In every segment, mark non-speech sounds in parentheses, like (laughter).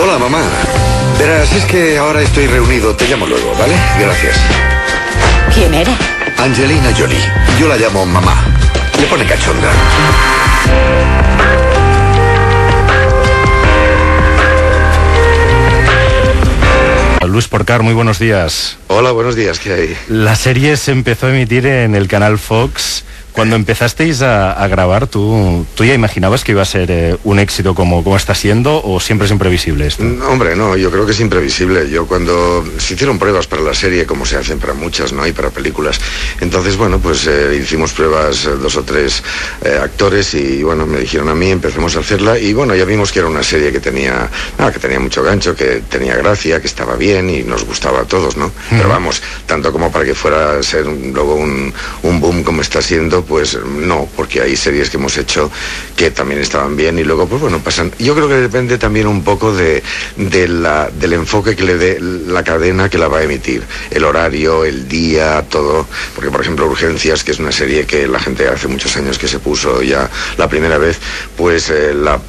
Hola, mamá. Verás, es que ahora estoy reunido. Te llamo luego, ¿vale? Gracias. ¿Quién era? Angelina Jolie. Yo la llamo mamá. Le pone cachonda. Luis Porcar, muy buenos días. Hola, buenos días, ¿qué hay? La serie se empezó a emitir en el canal Fox cuando empezasteis a, grabar, ¿tú, ¿tú ya imaginabas que iba a ser eh, un éxito como, como está siendo o siempre es imprevisible esto? hombre, no, yo creo que es imprevisible. Yo cuando se hicieron pruebas para la serie, como se hacen para muchas, ¿no? Y para películas. Entonces, bueno, pues eh, hicimos pruebas eh, dos o tres actores y bueno, me dijeron a mí, empecemos a hacerla y bueno, ya vimos que era una serie que tenía, ah, que tenía mucho gancho, que tenía gracia, que estaba bien y nos gustaba a todos, ¿no? Pero vamos, tanto como para que fuera a ser luego un, un boom como está siendo, pues no, porque hay series que hemos hecho que también estaban bien y luego, pues bueno, pasan. Yo creo que depende también un poco de, la, del enfoque que le dé la cadena que la va a emitir, el horario, el día, todo. Porque, por ejemplo, Urgencias, que es una serie que la gente hace muchos años que se puso ya la primera vez, pues eh, la,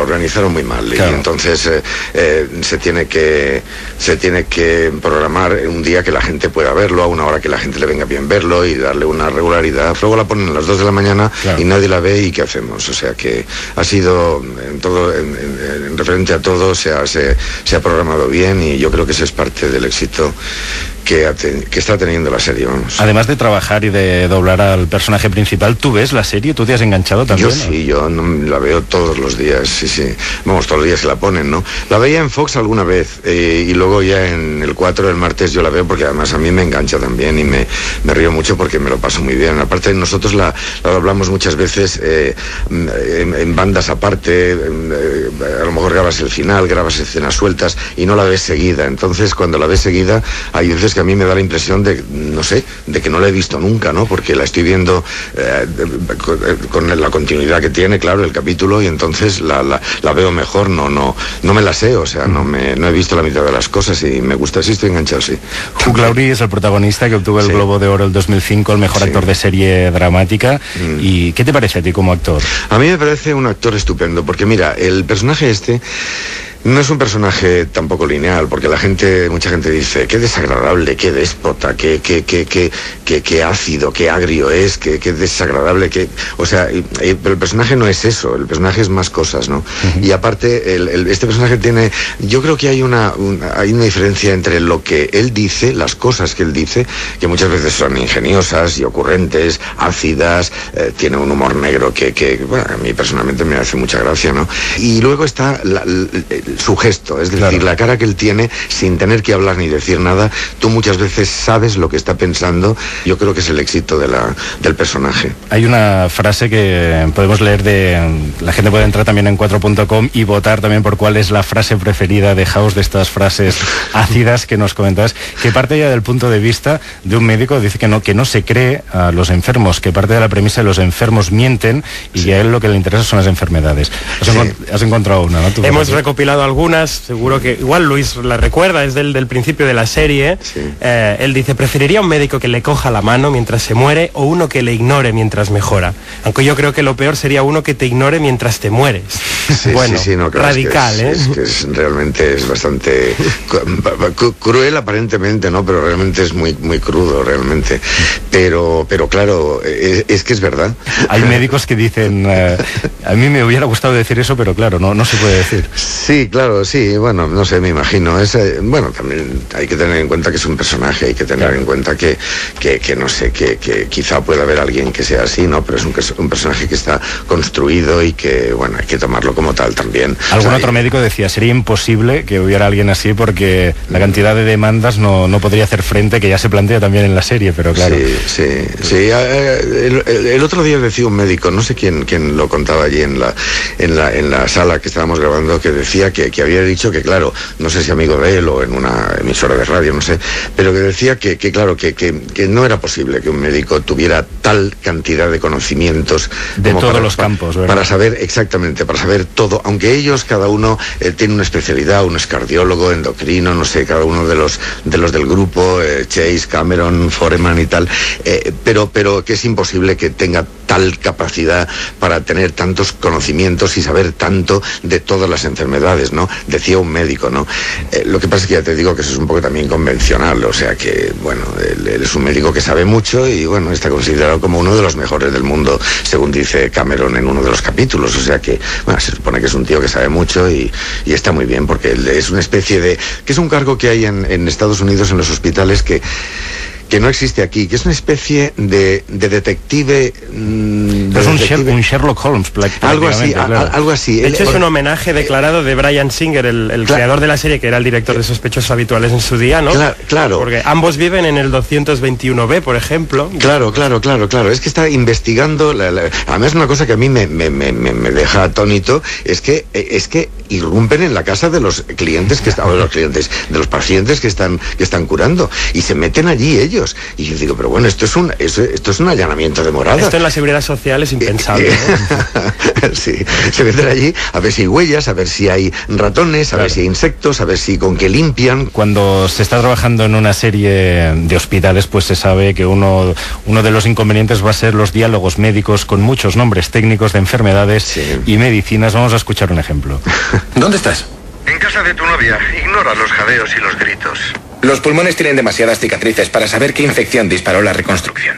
organizaron muy mal. Y entonces eh, eh, se, tiene que, se tiene que programar un día que la gente pueda verlo, a una hora que la gente le venga bien verlo y darle una regularidad Luego la ponen a las 2 de la mañana y nadie la ve y ¿qué hacemos? O sea que ha sido en todo, en, referente a todo, se ha, se, se ha programado bien y yo creo que ese es parte del éxito que, está teniendo la serie, vamos. Además de trabajar y de doblar al personaje principal, ¿tú ves la serie? ¿Tú te has enganchado también? Yo sí, yo la veo todos los días, sí, sí. Vamos, todos los días se la ponen, ¿no? La veía en Fox alguna vez eh, y luego ya en el 4 del martes yo la veo porque además a mí me engancha también y me, me río mucho porque me lo paso muy bien. Aparte, nosotros la, la doblamos muchas veces eh, en, bandas aparte, eh, a lo mejor grabas el final, grabas escenas sueltas y no la ves seguida. Entonces, cuando la ves seguida, hay veces que a mí me da la impresión de, no sé, de que no la he visto nunca, ¿no? Porque la estoy viendo eh, con, la continuidad que tiene, claro, el capítulo, y entonces la, veo mejor, no, no, no me la sé, o sea, no, me, no he visto la mitad de las cosas y me gusta, sí estoy enganchado, sí. Hugh Laurie es el protagonista que obtuvo el Globo de Oro el 2005, el mejor actor de serie dramática. Mm. ¿Y qué te parece a ti como actor? A mí me parece un actor estupendo, porque mira, el personaje este no es un personaje tampoco lineal, porque la gente, mucha gente dice, qué desagradable, qué déspota, qué, qué, qué, qué, qué, ácido, qué agrio es, qué, qué desagradable, qué... O sea, pero el personaje no es eso, el personaje es más cosas, ¿no? Y aparte, este personaje tiene, yo creo que hay una, hay una diferencia entre lo que él dice, las cosas que él dice, que muchas veces son ingeniosas y ocurrentes, ácidas, eh, tiene un humor negro que, que, bueno, a mí personalmente me hace mucha gracia, ¿no? Y luego está la, su gesto, es decir, la cara que él tiene sin tener que hablar ni decir nada, tú muchas veces sabes lo que está pensando, yo creo que es el éxito de la, del personaje. Hay una frase que podemos leer de, la gente puede entrar también en 4.com y votar también por cuál es la frase preferida de House de estas frases (laughs) ácidas que nos comentabas, que parte ya del punto de vista de un médico, dice que no, que no se cree a los enfermos, que parte de la premisa de los enfermos mienten y a él lo que le interesa son las enfermedades. Has, encontrado una, ¿no? Hemos recopilado algunas, seguro que igual Luis la recuerda, es del, del principio de la serie. Eh, él dice, preferiría un médico que le coja la mano mientras se muere o uno que le ignore mientras mejora. Aunque yo creo que lo peor sería uno que te ignore mientras te mueres. bueno, radical, ¿eh? Es realmente es bastante cruel aparentemente, ¿no? Pero realmente es muy, muy crudo, realmente. Pero, pero claro, es, que es verdad. Hay médicos que dicen, eh, a mí me hubiera gustado decir eso, pero claro, no, no se puede decir. Sí, claro, sí, bueno, no sé, me imagino. Es, bueno, también hay que tener en cuenta que es un personaje, hay que tener en cuenta que, que, no sé, que, que, quizá pueda haber alguien que sea así, ¿no? Pero es un, un, personaje que está construido y que, bueno, hay que tomarlo como tal también. Algún otro médico decía, sería imposible que hubiera alguien así porque la cantidad de demandas no, no podría hacer frente, que ya se plantea también en la serie, pero claro. Sí, sí, sí. Eh, el, otro día decía un médico, no sé quién, quién lo contaba allí en la, en la, en la sala que estábamos grabando, que decía que que, había dicho que, claro, no sé si amigo de él o en una emisora de radio, no sé, pero que decía que, claro, que, que, no era posible que un médico tuviera tal cantidad de conocimientos de todos los campos, Para saber exactamente, para saber todo, aunque ellos, cada uno eh, tiene una especialidad, uno es cardiólogo, endocrino, no sé, cada uno de los, de los del grupo, eh, Chase, Cameron, Foreman y tal, eh, pero, pero que es imposible que tenga tal capacidad para tener tantos conocimientos y saber tanto de todas las enfermedades ¿no? Decía un médico, ¿no? Eh, lo que pasa es que ya te digo que eso es un poco también convencional, o sea que, bueno, él, es un médico que sabe mucho y, bueno, está considerado como uno de los mejores del mundo, según dice Cameron en uno de los capítulos, o sea que, bueno, se supone que es un tío que sabe mucho y, está muy bien porque es una especie de, que es un cargo que hay en, en Estados Unidos en los hospitales que que no existe aquí, que es una especie de, de detective... mm, de Es un, detective- Sher- un Sherlock Holmes, algo así, a- a- algo así. De Él- hecho, es un homenaje declarado de Brian Singer, el, el Claro. creador de la serie, que era el director de Sospechosos Habituales en su día, ¿no? Cla- claro. Porque ambos viven en el 221B, por ejemplo. Claro, claro, claro, claro. Es que está investigando. La, la- Además, una cosa que a mí me, me- me- me- deja atónito es que eh, es que irrumpen en la casa de los clientes que están, los clientes, de los pacientes que están que están curando y se meten allí ellos. Y yo digo, pero bueno, esto es un esto es un allanamiento de morada. Esto en la seguridad social es impensable. ¿no? (laughs) sí, se meten allí a ver si hay huellas, a ver si hay ratones, a ver si hay insectos, a ver si con qué limpian. Cuando se está trabajando en una serie de hospitales, pues se sabe que uno, uno de los inconvenientes va a ser los diálogos médicos con muchos nombres técnicos de enfermedades Sí. y medicinas. Vamos a escuchar un ejemplo. (laughs) ¿Dónde estás? En casa de tu novia, ignora los jadeos y los gritos. Los pulmones tienen demasiadas cicatrices para saber qué infección disparó la reconstrucción.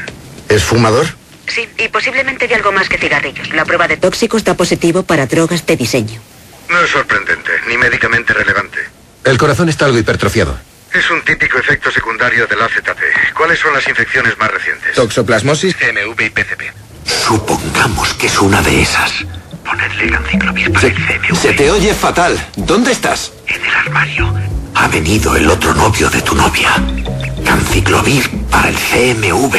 ¿Es fumador? Sí, y posiblemente de algo más que cigarrillos. La prueba de tóxicos da positivo para drogas de diseño. No es sorprendente, ni médicamente relevante. El corazón está algo hipertrofiado. Es un típico efecto secundario del AZT. ¿Cuáles son las infecciones más recientes? Toxoplasmosis, CMV y PCP. Supongamos que es una de esas. Ponedle para Se, el CMV. se te oye fatal. ¿Dónde estás? En el armario. Ha venido el otro novio de tu novia. Ganciclovir para el CMV.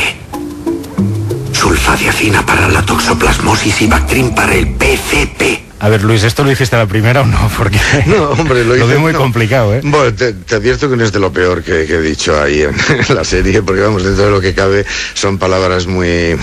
Sulfadiacina para la toxoplasmosis y Bactrim para el PCP. A ver, Luis, ¿esto lo hiciste a la primera o no? (laughs) Porque No, hombre, lo, (laughs) hice- veo muy no. complicado, ¿eh? Bueno, te, te advierto que no es de lo peor que, que he dicho ahí en, (laughs) la serie, porque vamos, dentro de lo que cabe son palabras muy...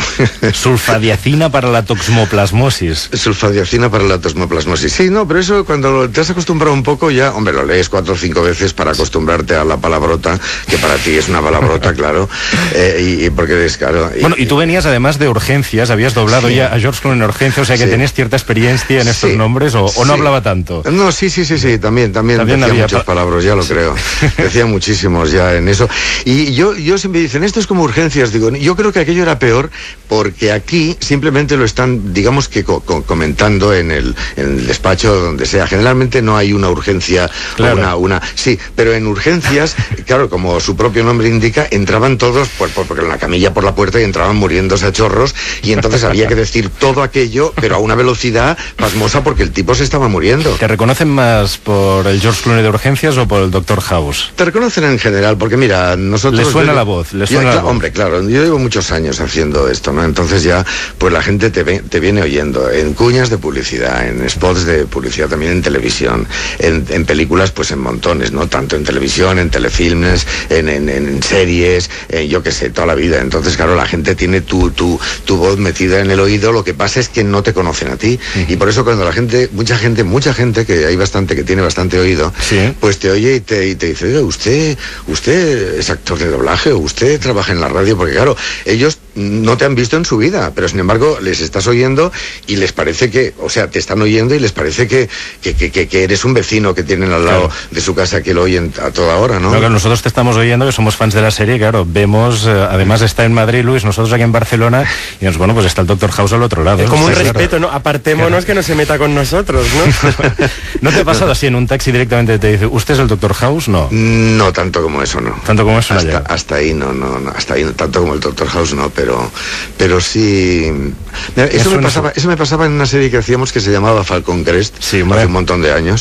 Sulfadiacina para la toxmoplasmosis. Sulfadiacina para la tosmoplasmosis. Sí, no, pero eso cuando te has acostumbrado un poco ya, hombre, lo lees cuatro o cinco veces para acostumbrarte a la palabrota, que para ti es una palabrota, claro, eh, y, y porque es claro. Bueno, y tú venías además de urgencias, habías doblado Sí. ya a George Clooney en urgencias, o sea que Sí. tenías cierta experiencia en estos Sí, nombres, o, o no sí. hablaba tanto. No, sí, sí, sí, sí, también, también, También decía había muchas pa- palabras, ya lo creo. Decía muchísimos ya en eso. Y yo, yo siempre dicen, esto es como urgencias, digo, yo creo que aquello era peor porque aquí simplemente lo están, digamos que co- co- comentando en el, en el despacho donde sea. Generalmente no hay una urgencia, Claro. una, una, sí, pero en urgencias, (laughs) claro, como su propio nombre indica, entraban todos, por- porque en la camilla por la puerta y entraban muriéndose a chorros y entonces había que decir todo aquello, pero a una velocidad pasmosa porque el tipo se estaba muriendo. ¿Te reconocen más por el George Clooney de urgencias o por el Doctor House? Te reconocen en general, porque mira, nosotros... Le suena yo- la voz, le suena la claro, voz. Hombre, claro, yo llevo muchos años haciendo esto, ¿no? Entonces ya, pues la gente te, ve- te viene oyendo en cuñas de publicidad, en spots de publicidad, también en televisión, en, en películas, pues en montones, ¿no? Tanto en televisión, en telefilmes, en, en- en series, en yo qué sé, toda la vida. Entonces, claro, la gente tiene tu, tu, tu voz metida en el oído, lo que pasa es que no te conocen a ti. Y por eso cuando la gente, mucha gente, mucha gente, que hay bastante, que tiene bastante oído, Sí. pues te oye y te, y te dice, "Oiga, usted, usted es actor de doblaje o usted trabaja en la radio, porque claro, ellos no te han visto en su vida, pero sin embargo les estás oyendo y les parece que, o sea, te están oyendo y les parece que, que, que- que- eres un vecino que tienen al lado Claro. de su casa que lo oyen a toda hora, ¿no? No, claro, nosotros te estamos oyendo, que somos fans de la serie, claro, vemos, eh, además está en Madrid, Luis, nosotros aquí en Barcelona, y nos, bueno, pues está el Doctor House al otro lado. Es como un claro. respeto, ¿no? Apartémonos que no se meta con nosotros, ¿no? (laughs) ¿No te ha pasado así en un taxi directamente te dice, ¿usted es el Doctor House? No. No tanto como eso, no. Tanto como eso no hasta, llega. hasta ahí no, no, no, hasta ahí no, tanto como el Doctor House no, pero, pero sí. Mira, eso, me pasaba, eso me pasaba en una serie que hacíamos que se llamaba Falcon Crest Sí, hace un montón de años.